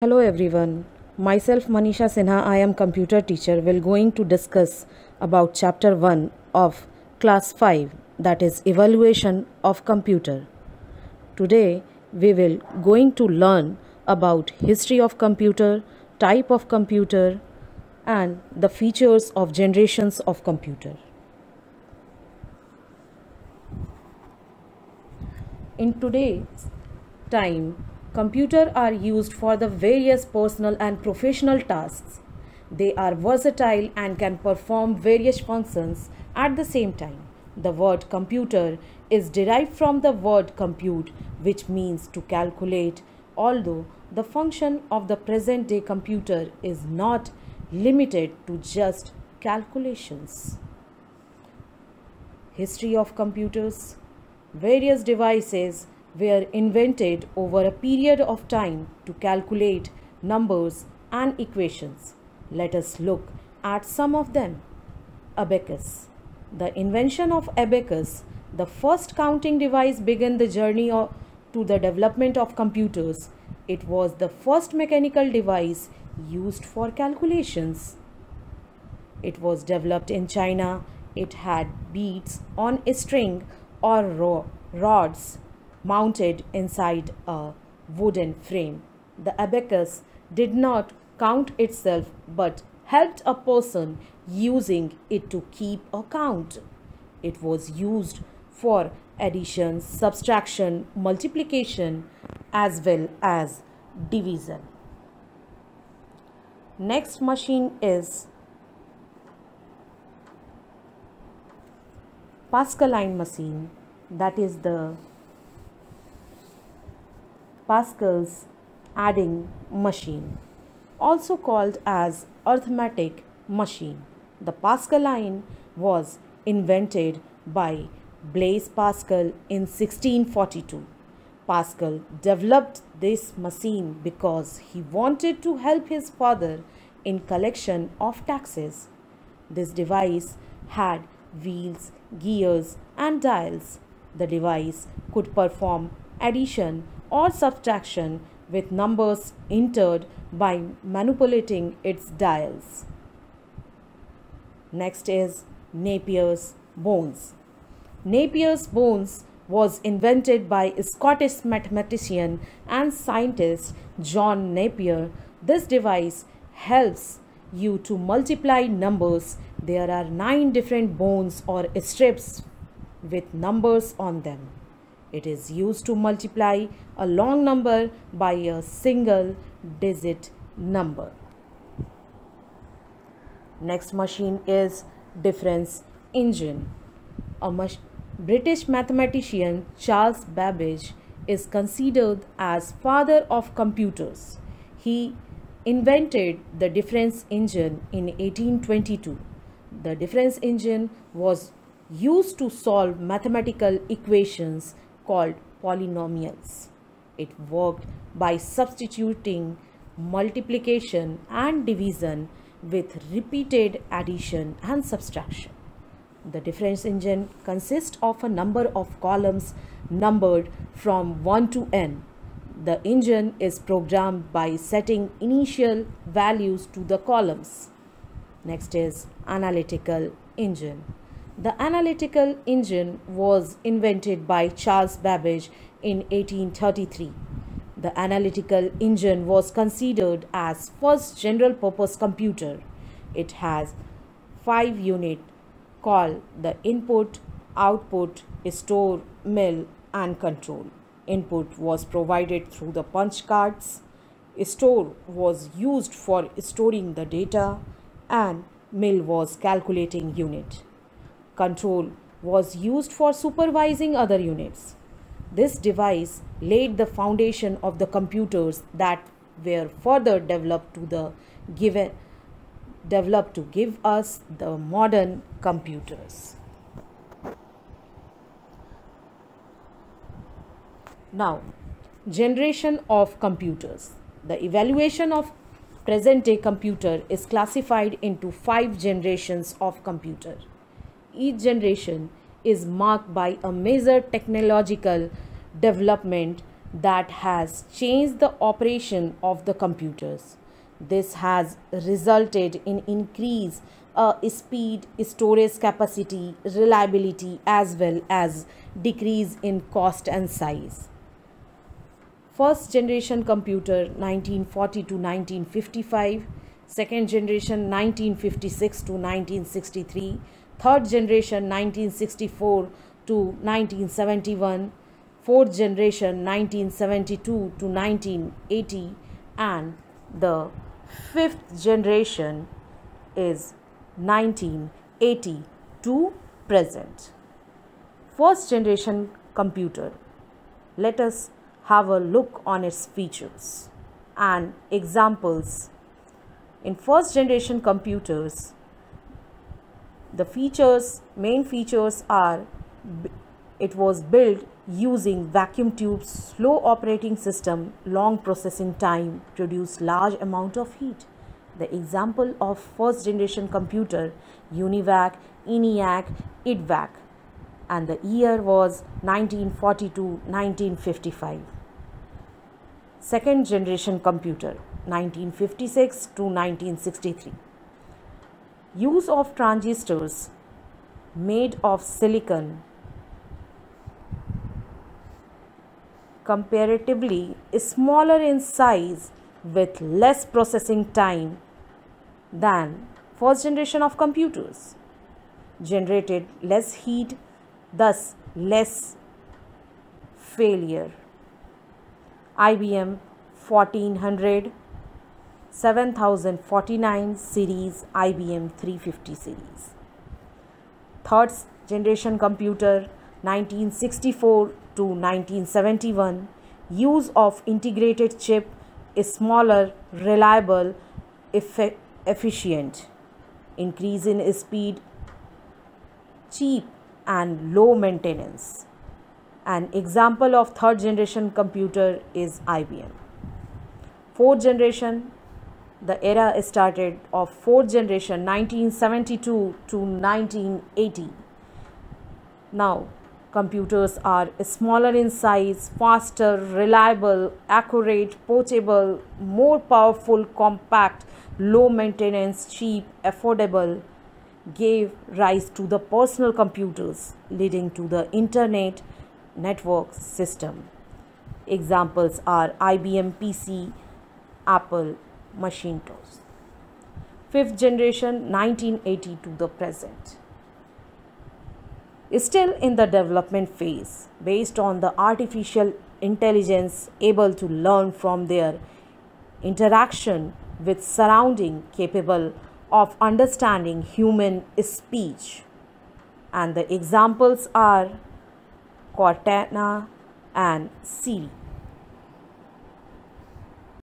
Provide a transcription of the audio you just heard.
Hello everyone. Myself Manisha Sinha, I am computer teacher will going to discuss about chapter 1 of class 5 that is evaluation of computer. Today we will going to learn about history of computer, type of computer and the features of generations of computer. In today's time Computers are used for the various personal and professional tasks. They are versatile and can perform various functions at the same time. The word computer is derived from the word compute, which means to calculate, although the function of the present day computer is not limited to just calculations. History of computers Various devices were invented over a period of time to calculate numbers and equations. Let us look at some of them. Abacus. The invention of abacus, the first counting device, began the journey to the development of computers. It was the first mechanical device used for calculations. It was developed in China. It had beads on a string or rods mounted inside a wooden frame. The abacus did not count itself but helped a person using it to keep a count. It was used for addition, subtraction, multiplication as well as division. Next machine is Pascaline machine that is the Pascal's adding machine, also called as arithmetic machine. The Pascaline was invented by Blaise Pascal in 1642. Pascal developed this machine because he wanted to help his father in collection of taxes. This device had wheels, gears and dials. The device could perform addition or subtraction with numbers entered by manipulating its dials. Next is Napier's bones. Napier's bones was invented by Scottish mathematician and scientist John Napier. This device helps you to multiply numbers. There are nine different bones or strips with numbers on them. It is used to multiply a long number by a single digit number. Next machine is difference engine. A British mathematician Charles Babbage is considered as father of computers. He invented the difference engine in 1822. The difference engine was used to solve mathematical equations called polynomials. It worked by substituting multiplication and division with repeated addition and subtraction. The difference engine consists of a number of columns numbered from 1 to n. The engine is programmed by setting initial values to the columns. Next is analytical engine. The analytical engine was invented by Charles Babbage in 1833. The analytical engine was considered as first general purpose computer. It has five unit called the input, output, store, mill and control. Input was provided through the punch cards. Store was used for storing the data and mill was calculating unit control was used for supervising other units. This device laid the foundation of the computers that were further developed to the given developed to give us the modern computers. Now, generation of computers. The evaluation of present day computer is classified into five generations of computer each generation is marked by a major technological development that has changed the operation of the computers. This has resulted in increase uh, speed, storage capacity, reliability as well as decrease in cost and size. First generation computer 1940 to 1955, second generation 1956 to 1963, third generation 1964 to 1971, fourth generation 1972 to 1980 and the fifth generation is 1980 to present. First generation computer. Let us have a look on its features and examples. In first generation computers, the features, main features are it was built using vacuum tubes, slow operating system, long processing time, produce large amount of heat. The example of first generation computer UNIVAC, ENIAC, EDVAC and the year was 1942 1955. Second generation computer 1956 to 1963. Use of transistors made of silicon comparatively smaller in size with less processing time than first generation of computers. Generated less heat thus less failure. IBM 1400 7049 series IBM 350 series. Third generation computer 1964 to 1971 use of integrated chip is smaller reliable efficient. Increase in speed cheap and low maintenance. An example of third generation computer is IBM fourth generation the era started of fourth generation 1972 to 1980 now Computers are smaller in size, faster, reliable, accurate, portable, more powerful, compact, low maintenance, cheap, affordable, gave rise to the personal computers, leading to the Internet network system. Examples are IBM PC, Apple Macintosh. Fifth generation 1980 to the present is still in the development phase based on the artificial intelligence able to learn from their interaction with surrounding capable of understanding human speech and the examples are Cortana and Siri.